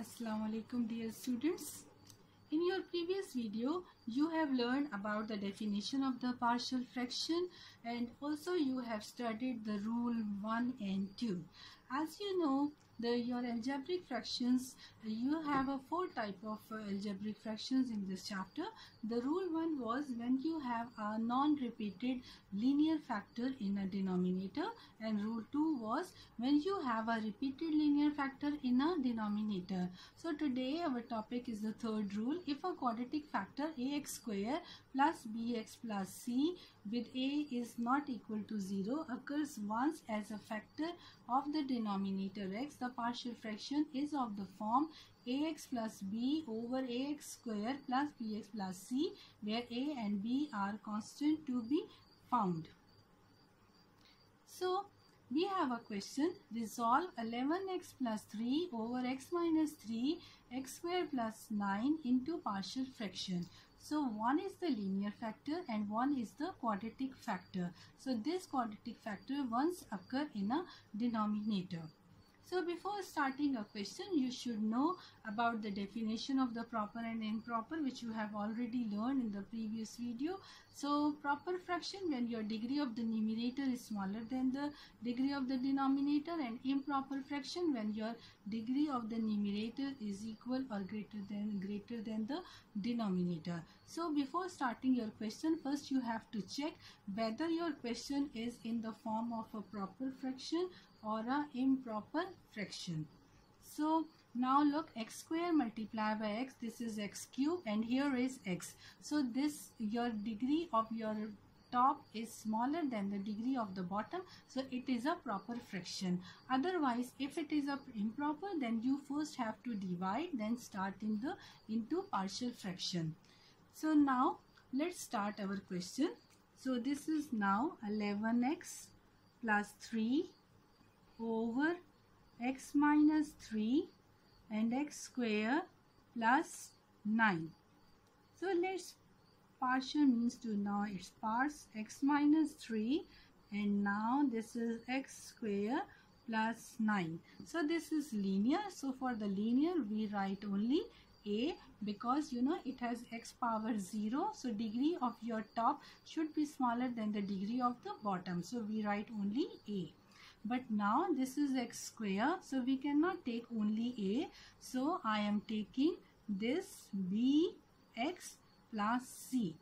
Assalamu alaikum dear students. In your previous video, you have learned about the definition of the partial fraction and also you have studied the rule 1 and 2. As you know, the your algebraic fractions you have a four type of uh, algebraic fractions in this chapter. The rule one was when you have a non-repeated linear factor in a denominator and rule two was when you have a repeated linear factor in a denominator. So today our topic is the third rule. If a quadratic factor ax square plus bx plus c with a is not equal to 0 occurs once as a factor of the denominator x the partial fraction is of the form ax plus b over ax square plus bx plus c where a and b are constant to be found. So we have a question resolve 11x plus 3 over x minus 3 x square plus 9 into partial fraction. So one is the linear factor and one is the quadratic factor. So this quadratic factor once occur in a denominator. So before starting a question, you should know about the definition of the proper and improper which you have already learned in the previous video. So proper fraction when your degree of the numerator is smaller than the degree of the denominator and improper fraction when your degree of the numerator is equal or greater than greater than the denominator. So before starting your question, first you have to check whether your question is in the form of a proper fraction or a improper fraction. So now look x square multiplied by x this is x cube and here is x. So this your degree of your top is smaller than the degree of the bottom so it is a proper fraction otherwise if it is a improper then you first have to divide then start in the into partial fraction so now let's start our question so this is now 11x plus 3 over x minus 3 and x square plus 9. So let's partial means to now it's parts x minus 3 and now this is x square plus 9. So this is linear. So for the linear we write only a because you know it has x power 0 so degree of your top should be smaller than the degree of the bottom. So we write only a. But now this is x square so we cannot take only a. So I am taking this b x plus c.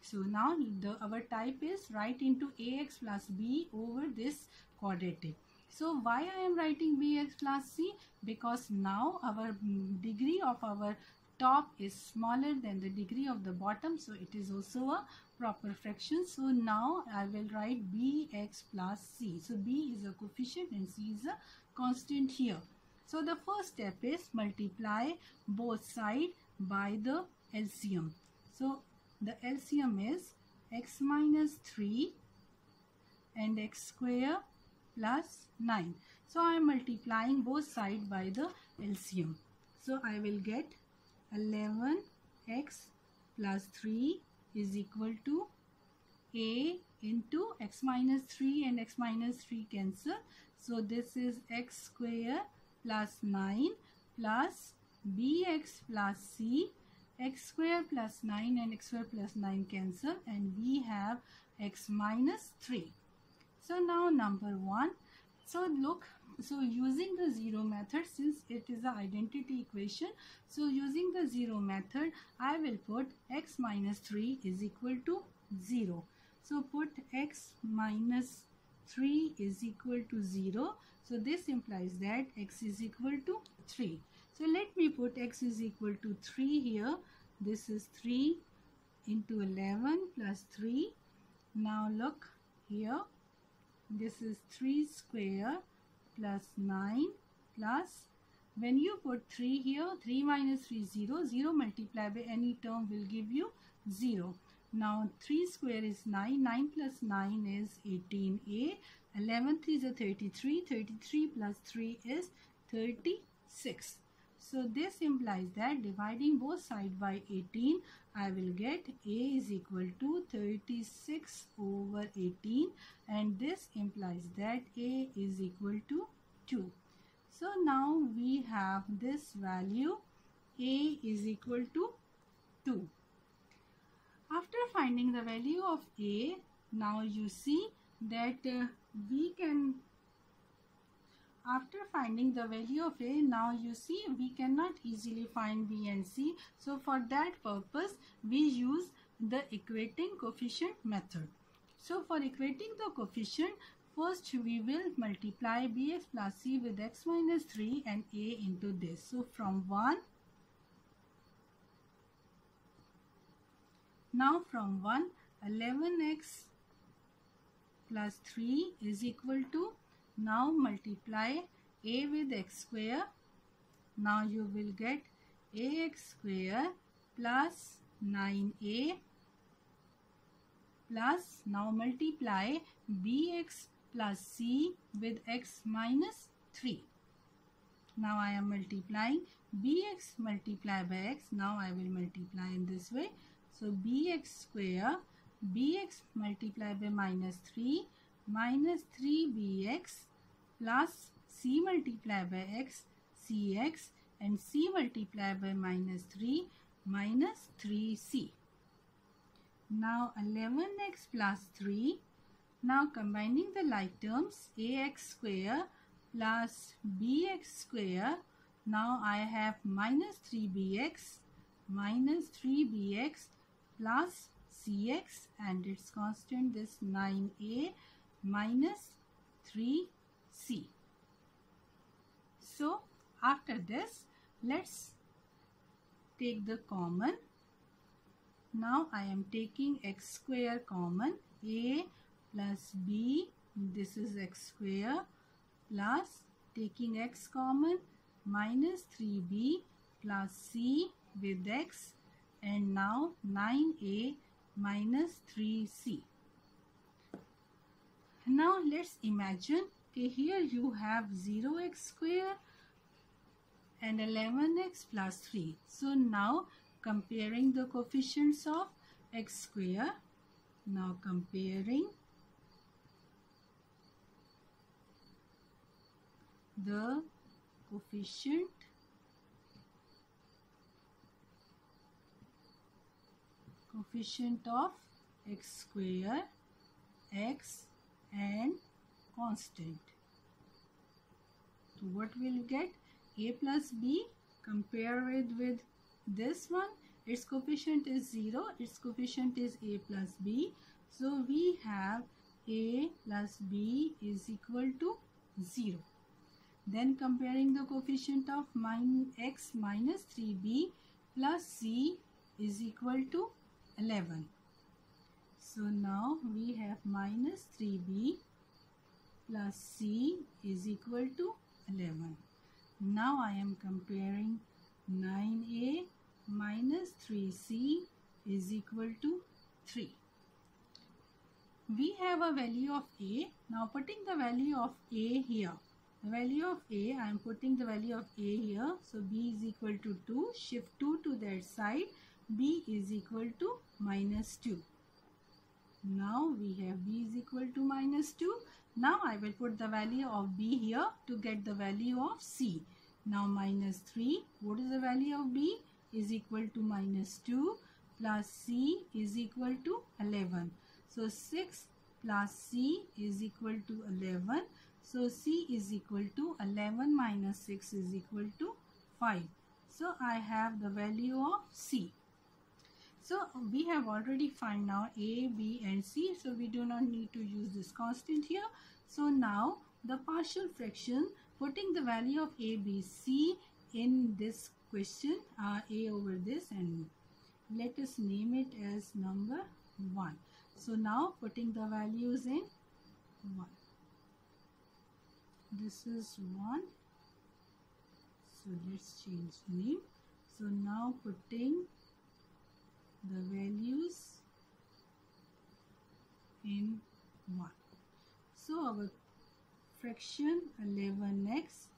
So now the our type is write into ax plus b over this quadratic so why I am writing bx plus c? Because now our mm, degree of our top is smaller than the degree of the bottom so it is also a proper fraction. So now I will write bx plus c. So b is a coefficient and c is a constant here. So the first step is multiply both side by the LCM so the LCM is x minus 3 and x square plus 9 so I am multiplying both side by the LCM so I will get 11x plus 3 is equal to a into x minus 3 and x minus 3 cancel. So this is x square plus 9 plus bx plus c x square plus 9 and x square plus 9 cancel and we have x minus 3. So now number 1. So look so using the zero method since it is the identity equation so using the zero method I will put x minus 3 is equal to 0 so put x minus 3 is equal to 0 so this implies that x is equal to 3 so let me put x is equal to 3 here. This is 3 into 11 plus 3 now look here this is 3 square plus 9 plus when you put 3 here 3 minus 3 0 0 multiplied by any term will give you 0 now 3 square is 9 9 plus 9 is 18a 11 3 is a 33 33 plus 3 is 36 so this implies that dividing both side by 18 I will get a is equal to 36 over 18 and this implies that a is equal to 2. So now we have this value a is equal to 2. After finding the value of a, now you see that uh, we can after finding the value of a now you see we cannot easily find b and c. So for that purpose we use the equating coefficient method. So for equating the coefficient first we will multiply bx plus c with x minus 3 and a into this. So from 1 now from 1 11x plus 3 is equal to now multiply a with x square. Now you will get ax square plus 9a plus now multiply bx plus c with x minus 3. Now I am multiplying bx multiplied by x. Now I will multiply in this way. So bx square bx multiplied by minus 3 minus 3bx plus c multiplied by x cx and c multiplied by minus 3 minus 3c. Now 11x plus 3. Now combining the like terms ax square plus bx square. Now I have minus 3bx minus 3bx plus cx and its constant this 9a minus 3c. So after this let's take the common. Now I am taking x square common a plus b this is x square plus taking x common minus 3b plus c with x and now 9a minus 3c. Now let's imagine okay, here you have 0x square and 11x plus 3. So now comparing the coefficients of x square. Now comparing the coefficient coefficient of x square, x and constant. So what will you get? a plus b compare it with this one its coefficient is 0 its coefficient is a plus b so we have a plus b is equal to 0 then comparing the coefficient of min x minus 3b plus c is equal to 11. So now we have minus 3b plus c is equal to 11. Now I am comparing 9a minus 3c is equal to 3. We have a value of a. Now putting the value of a here. The value of a, I am putting the value of a here. So b is equal to 2. Shift 2 to that side b is equal to minus 2. Now we have b is equal to minus 2. Now I will put the value of b here to get the value of c. Now minus 3. What is the value of b? Is equal to minus 2 plus c is equal to 11. So 6 plus c is equal to 11. So c is equal to 11 minus 6 is equal to 5. So I have the value of c. So we have already find now A, B and C. So we do not need to use this constant here. So now the partial fraction putting the value of A, B, C in this question uh, A over this and let us name it as number 1. So now putting the values in 1. This is 1. So let's change name. So now putting the values in 1. So our fraction 11x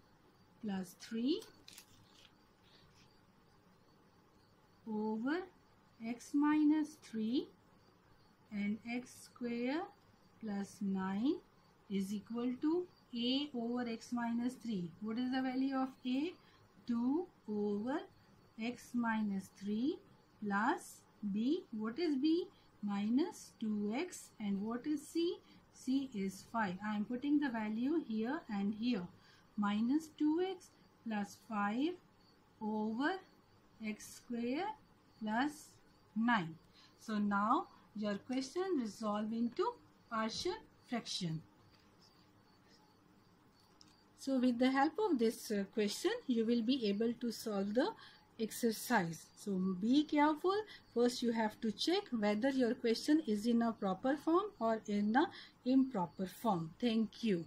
plus 3 over x minus 3 and x square plus 9 is equal to a over x minus 3. What is the value of a? 2 over x minus 3 plus b. What is b? Minus 2x and what is c? c is 5. I am putting the value here and here. Minus 2x plus 5 over x square plus 9. So now your question resolve into partial fraction. So with the help of this uh, question, you will be able to solve the exercise. So be careful. First you have to check whether your question is in a proper form or in a improper form. Thank you.